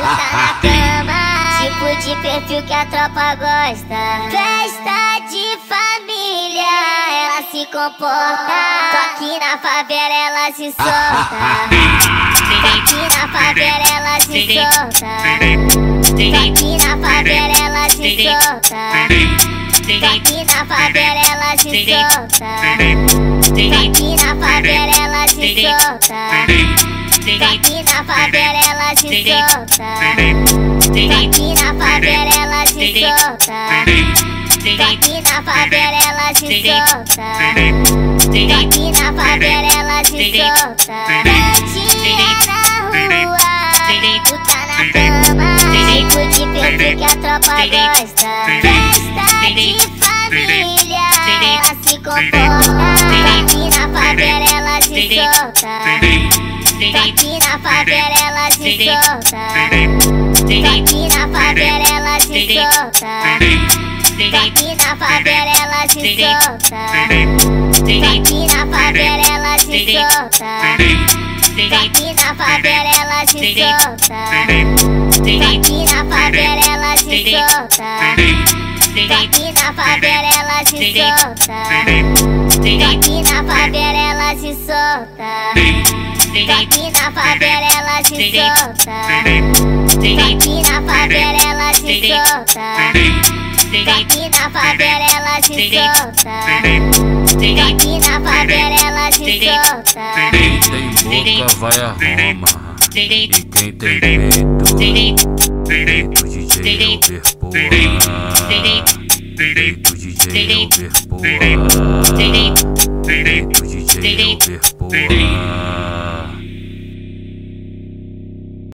na cama, tipo de perfil que a tropa gosta. Festa de família, ela se comporta. Só que na favela ela se solta. Só que na favela ela se solta. Só que na favela ela se solta. Aqui na favela ela se solta. Aqui na favela ela se solta. Aqui na favela ela se solta. Aqui na favela ela se solta. Aqui na favela ela se solta. Dantinha na rua, puta na cama. Tipo de perfil que a tropa gosta de família, ela se comporta. Aqui na favela ela se solta. Aqui na favela ela se solta. Aqui na favela ela se solta. Aqui na favela ela se solta. Aqui na favela ela se solta. Aqui na favela ela se solta. Aqui na favela ela se solta. Aqui na favela ela se solta. Aqui na favela ela se solta. Aqui na favela ela se solta. Aqui na favela ela se solta. Aqui na favela ela se solta. Aqui na favela ela se solta. Quem tem boca vai a Roma. E quem tem peito, peito DJ Over porra. Peito DJ Over porra. Peito DJ Over porra.